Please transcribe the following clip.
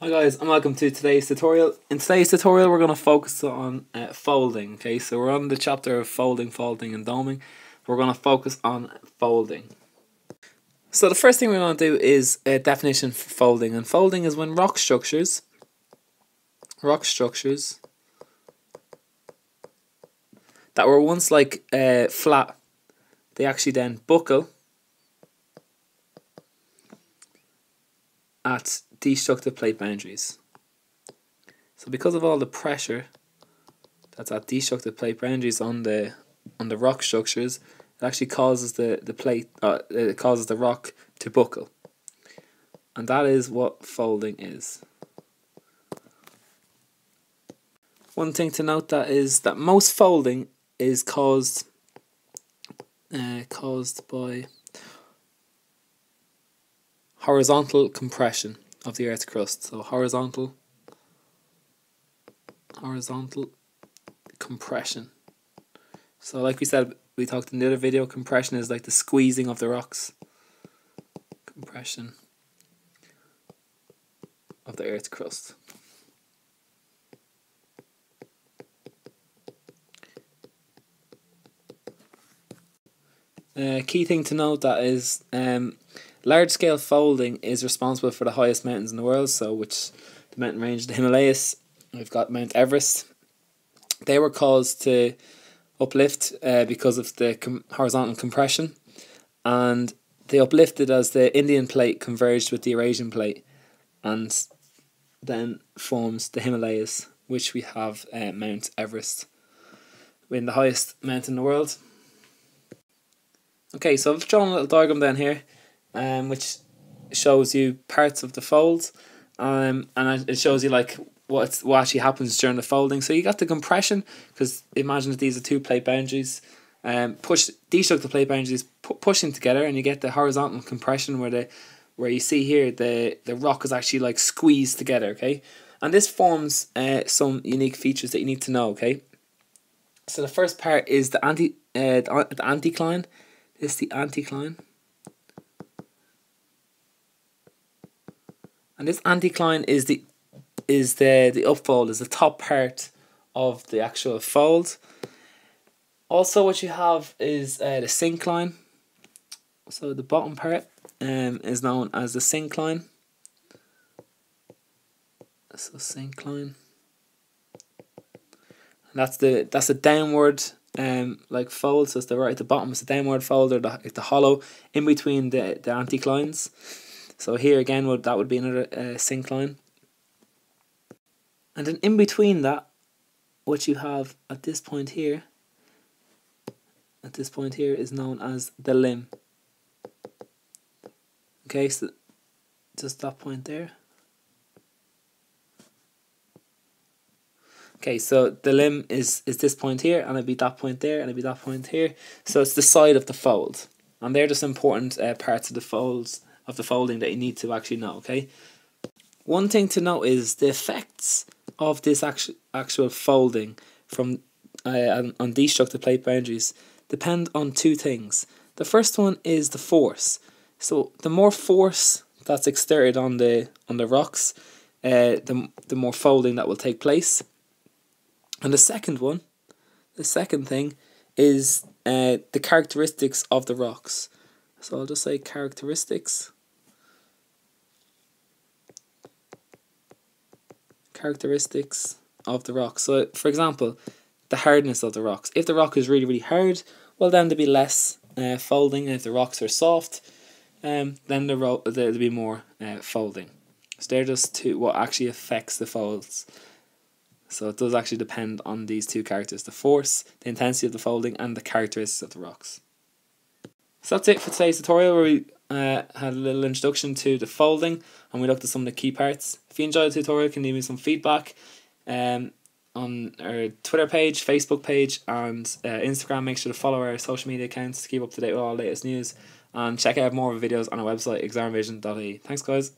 Hi guys and welcome to today's tutorial. In today's tutorial we're going to focus on uh, folding. Okay, so we're on the chapter of folding, folding and doming. We're going to focus on folding. So the first thing we're going to do is a definition for folding. And folding is when rock structures, rock structures that were once like uh, flat, they actually then buckle at destructive plate boundaries. So because of all the pressure that's at destructive plate boundaries on the on the rock structures, it actually causes the the plate uh, it causes the rock to buckle, and that is what folding is. One thing to note that is that most folding is caused uh, caused by horizontal compression of the Earth's crust. So horizontal, horizontal compression. So like we said, we talked in the other video, compression is like the squeezing of the rocks. Compression of the Earth's crust. Uh, key thing to note that is um, Large scale folding is responsible for the highest mountains in the world, so which the mountain range, the Himalayas. We've got Mount Everest. They were caused to uplift uh, because of the com horizontal compression, and they uplifted as the Indian plate converged with the Eurasian plate, and then forms the Himalayas, which we have uh, Mount Everest, being the highest mountain in the world. Okay, so I've drawn a little diagram down here um, which shows you parts of the folds, um, and it shows you like what what actually happens during the folding. So you got the compression because imagine that these are two plate boundaries. Um, push destructive plate boundaries pu pushing together, and you get the horizontal compression where the where you see here the the rock is actually like squeezed together. Okay, and this forms uh, some unique features that you need to know. Okay, so the first part is the anti uh, the anticline. This is the anticline. And this anticline is the is the the upfold is the top part of the actual fold. Also, what you have is uh, the syncline. So the bottom part um, is known as the syncline. So syncline. And that's the that's a downward um like fold. So it's the right at the bottom. It's a downward fold or the, the hollow in between the the anticlines. So here again, would that would be another uh, syncline. And then in between that, what you have at this point here, at this point here is known as the limb. Okay, so just that point there. Okay, so the limb is, is this point here, and it'd be that point there, and it'd be that point here. So it's the side of the fold. And they're just important uh, parts of the folds of the folding that you need to actually know, okay? One thing to note is the effects of this actual, actual folding from uh, on destructive plate boundaries depend on two things. The first one is the force. So the more force that's exerted on the on the rocks, uh, the the more folding that will take place. And the second one, the second thing, is uh, the characteristics of the rocks. So I'll just say characteristics. Characteristics of the rock. So, for example, the hardness of the rocks. If the rock is really, really hard, well, then there'll be less uh, folding. And if the rocks are soft, um, then the ro- there'll be more uh, folding. So they're just two what actually affects the folds. So it does actually depend on these two characters: the force, the intensity of the folding, and the characteristics of the rocks. So that's it for today's tutorial where we uh, had a little introduction to the folding and we looked at some of the key parts. If you enjoyed the tutorial, can leave me some feedback um, on our Twitter page, Facebook page, and uh, Instagram. Make sure to follow our social media accounts to keep up to date with all the latest news. And check out more of our videos on our website, examrevision.ie. Thanks, guys.